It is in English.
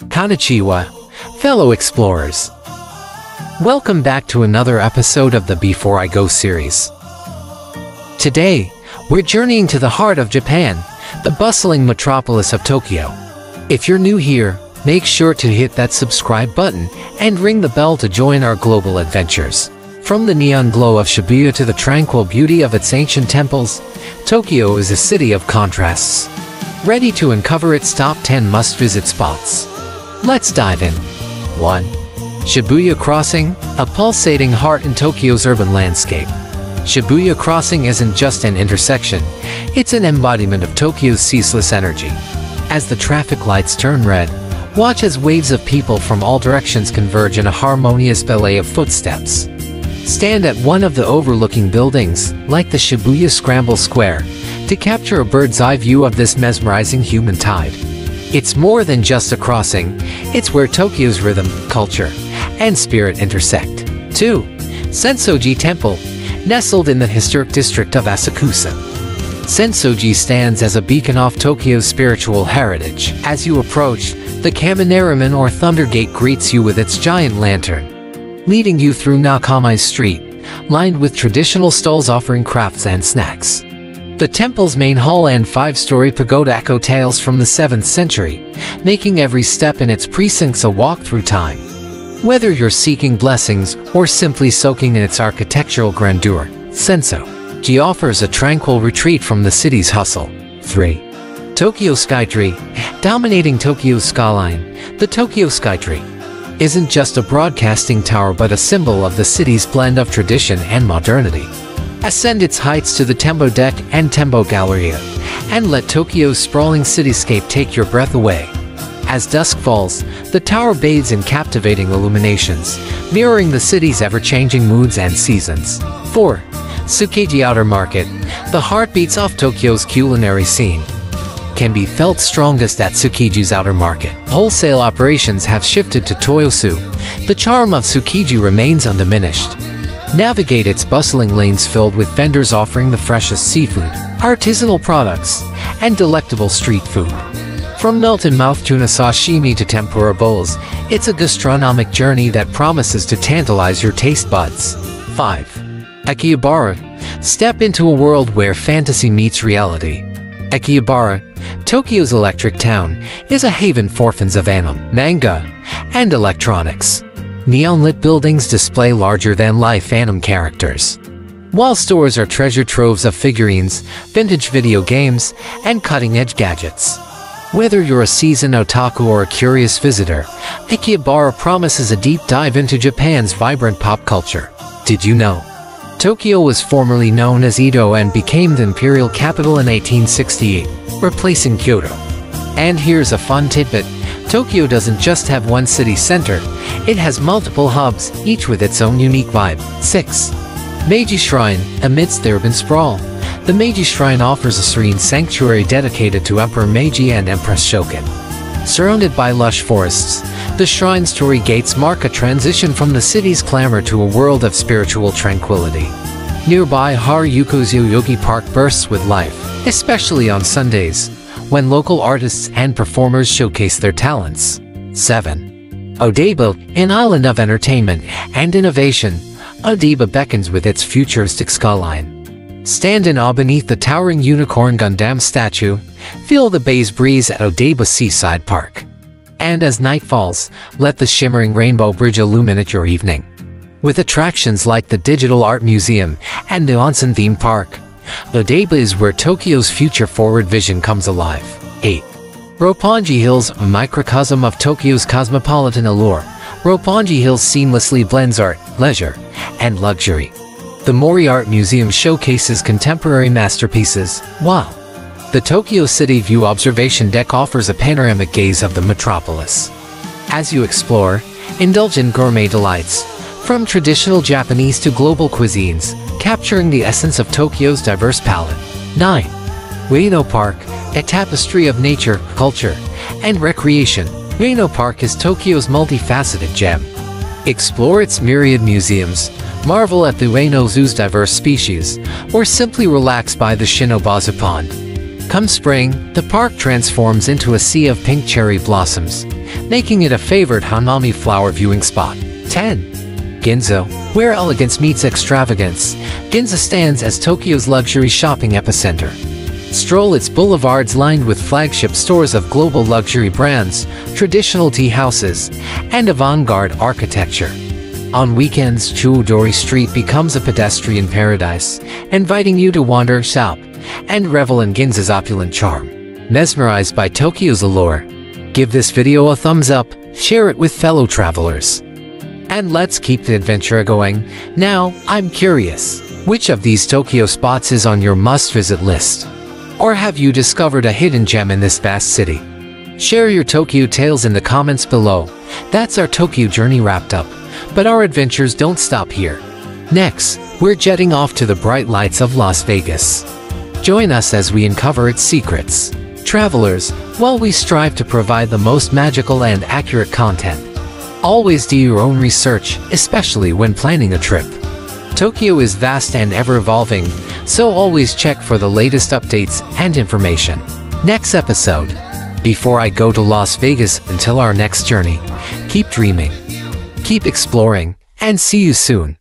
Konnichiwa, fellow explorers. Welcome back to another episode of the Before I Go series. Today, we're journeying to the heart of Japan, the bustling metropolis of Tokyo. If you're new here, make sure to hit that subscribe button and ring the bell to join our global adventures. From the neon glow of Shibuya to the tranquil beauty of its ancient temples, Tokyo is a city of contrasts. Ready to uncover its top 10 must-visit spots. Let's dive in. 1. Shibuya Crossing, a pulsating heart in Tokyo's urban landscape. Shibuya Crossing isn't just an intersection, it's an embodiment of Tokyo's ceaseless energy. As the traffic lights turn red, watch as waves of people from all directions converge in a harmonious ballet of footsteps. Stand at one of the overlooking buildings, like the Shibuya Scramble Square, to capture a bird's eye view of this mesmerizing human tide. It's more than just a crossing, it's where Tokyo's rhythm, culture, and spirit intersect. 2. Sensoji Temple, nestled in the historic district of Asakusa. Sensoji stands as a beacon of Tokyo's spiritual heritage. As you approach, the Kaminarimon or Thunder Gate greets you with its giant lantern, leading you through Nakamise Street, lined with traditional stalls offering crafts and snacks. The temple's main hall and five-story pagoda echo tales from the 7th century, making every step in its precincts a walk through time. Whether you're seeking blessings or simply soaking in its architectural grandeur, Senso-ji offers a tranquil retreat from the city's hustle. 3. Tokyo Skytree Dominating Tokyo's skyline, the Tokyo Skytree isn't just a broadcasting tower but a symbol of the city's blend of tradition and modernity. Ascend its heights to the Tembo Deck and Tembo Galleria, and let Tokyo's sprawling cityscape take your breath away. As dusk falls, the tower bathes in captivating illuminations, mirroring the city's ever-changing moods and seasons. 4. Tsukiji Outer Market, the heartbeats of Tokyo's culinary scene, can be felt strongest at Tsukiji Outer Market. Wholesale operations have shifted to Toyosu. The charm of Tsukiji remains undiminished. Navigate its bustling lanes filled with vendors offering the freshest seafood, artisanal products, and delectable street food. From melt-in-mouth tuna sashimi to tempura bowls, it's a gastronomic journey that promises to tantalize your taste buds. 5. Akihabara. Step into a world where fantasy meets reality. Akihabara, Tokyo's electric town, is a haven for fans of anime, manga, and electronics. Neon-lit buildings display larger-than-life anime characters, while stores are treasure troves of figurines, vintage video games, and cutting-edge gadgets. Whether you're a seasoned otaku or a curious visitor, Akihabara promises a deep dive into Japan's vibrant pop culture. Did you know? Tokyo was formerly known as Edo and became the imperial capital in 1868, replacing Kyoto. And here's a fun tidbit. Tokyo doesn't just have one city center, it has multiple hubs, each with its own unique vibe. 6. Meiji Shrine, amidst the urban sprawl. The Meiji Shrine offers a serene sanctuary dedicated to Emperor Meiji and Empress Shoken. Surrounded by lush forests, the shrine's torii gates mark a transition from the city's clamor to a world of spiritual tranquility. Nearby Harajuku's Yoyogi Park bursts with life, especially on Sundays, when local artists and performers showcase their talents. 7. Odaiba, an island of entertainment and innovation, Odaiba beckons with its futuristic skyline. Stand in awe beneath the towering unicorn Gundam statue, feel the bay's breeze at Odaiba Seaside Park. And as night falls, let the shimmering rainbow bridge illuminate your evening. With attractions like the Digital Art Museum and the Onsen Theme Park, Odaiba is where Tokyo's future-forward vision comes alive. 8. Roppongi Hills, microcosm of Tokyo's cosmopolitan allure. Roppongi Hills seamlessly blends art, leisure, and luxury. The Mori Art Museum showcases contemporary masterpieces, while the Tokyo City View observation deck offers a panoramic gaze of the metropolis. As you explore, indulge in gourmet delights, from traditional Japanese to global cuisines, capturing the essence of Tokyo's diverse palette. 9. Ueno Park, a tapestry of nature, culture, and recreation. Ueno Park is Tokyo's multifaceted gem. Explore its myriad museums, marvel at the Ueno Zoo's diverse species, or simply relax by the Shinobazu Pond. Come spring, the park transforms into a sea of pink cherry blossoms, making it a favorite Hanami flower viewing spot. 10. Ginza, where elegance meets extravagance. Ginza stands as Tokyo's luxury shopping epicenter. Stroll its boulevards lined with flagship stores of global luxury brands, traditional tea houses, and avant-garde architecture. On weekends, Chuodori Street becomes a pedestrian paradise, inviting you to wander, shop, and revel in Ginza's opulent charm. Mesmerized by Tokyo's allure, give this video a thumbs up, share it with fellow travelers. And let's keep the adventure going. Now, I'm curious, which of these Tokyo spots is on your must-visit list? Or have you discovered a hidden gem in this vast city? Share your Tokyo tales in the comments below. That's our Tokyo journey wrapped up. But our adventures don't stop here. Next, we're jetting off to the bright lights of Las Vegas. Join us as we uncover its secrets. Travelers, while we strive to provide the most magical and accurate content, always do your own research, especially when planning a trip. Tokyo is vast and ever-evolving, so always check for the latest updates and information. Next episode. Before I go to Las Vegas until our next journey, keep dreaming, keep exploring, and see you soon.